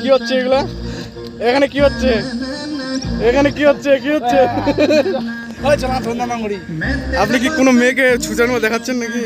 কি হচ্ছে এগুলা এখানে কি হচ্ছে এখানে কি হচ্ছে কি হচ্ছে আপনি কি কোনো মেয়েকে ছুচানো দেখাচ্ছেন নাকি